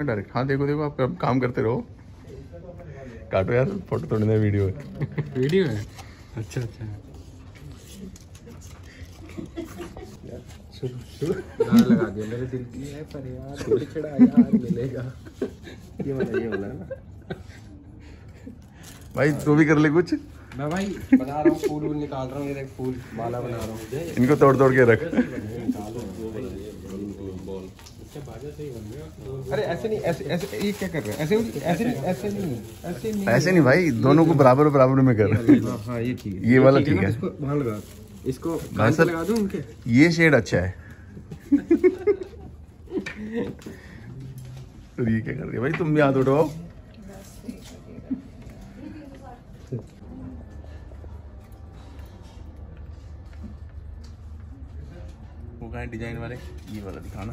Direct हाँ देखो देखो आप काम करते रहो। काटो यार फ़ोटो थोड़ी ना वीडियो है वीडियो है? अच्छा अच्छा। लगा दिया मेरे दिल की। है पर यार पिछड़ा यार मिलेगा। ये वाला ये वाला है ना? भाई तू भी कर ले कुछ। मैं भाई बना रहा हूँ फूल वूल निकाल रहा हूँ ये देख फूल माला बना रहा हूँ। इनको तोड़ तोड़ के रख। अरे ऐसे नहीं ऐसे ऐसे ये क्या कर रहे हैं? ऐसे ऐसे नहीं ऐसे नहीं ऐसे नहीं। ऐसे नहीं भाई दोनों को बराबर बराबर में कर। हाँ, हाँ ये ठीक है। ये वाला ठीक है। इसको वहाँ लगा इसको सर। लगा दूँ उनके? ये शेड अच्छा है। तो ये क्या कर रही है? भाई तुम भी हाथ वो कहाँ डिज़ाइन वाले ये वाला दिखाना।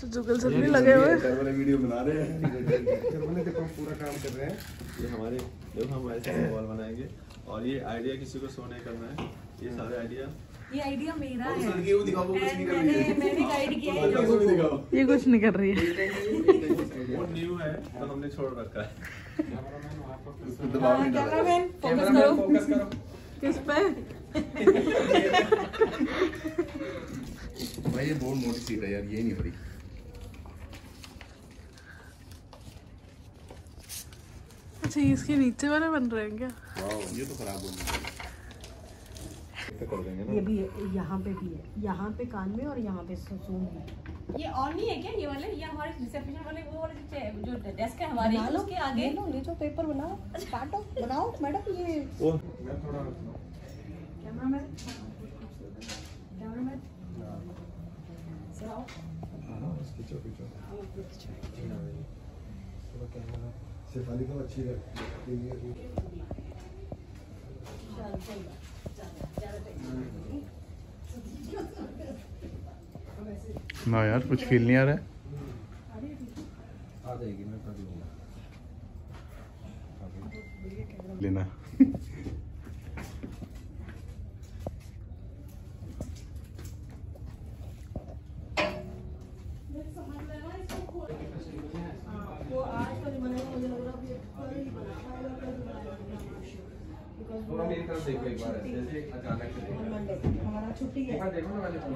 तो जुगल सर भी लगे हुए। हैं। वीडियो बना रहे हैं। देखो हम पूरा काम कर रहे हैं। ये हमारे देखो हम ऐसे वॉल बनाएँगे। और ये आइडिया किसी को सोने करना है। ये सारे आइडिया ये आइडिया मेरा है। है। है। ये कुछ नहीं कर रही है। वो न्यू है तो हमने छोड़ रखा है। फोकस करो। फोकस करो। किस पे? भाई ये बहुत मोटी सीट है यार ये नहीं हो रही। अच्छा ये इसके नीचे वाले बन रहे हैं क्या? वाओ ये तो खराब हो देंगे ये भी है यहाँ पे भी है यहाँ पे कान में और यहाँ पे ये ऑन नहीं है क्या? ये वाले ये हमारे रिसेप्शन वाले वो वाले जो जो डेस्क है हमारे उसके आगे। ले जो पेपर बनाओ काटो बनाओ मैडम ये कैमरामैन है ना यार कुछ फील नहीं आ रहा है? आ जाएगी मैं कर लूँगा। लेना वो आज का जो बनेगा मुझे लग रहा है कि कल ही बनाएगा कल ही बनाएगा बिकॉज़ थोड़ा मेरी तरफ़ देखो एक बार जैसे अचानक से देखो। हमारा छुट्टी है। हाँ। देखो ना वाले फ़ोन.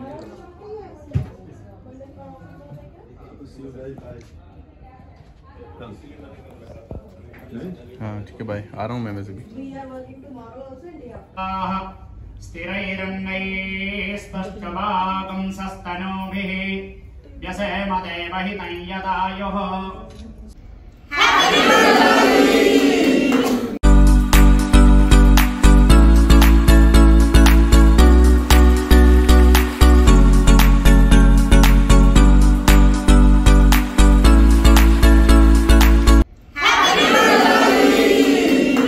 हाँ ठीक है भाई आ रहा हूँ मैं वैसे भी। व्यसेमदेव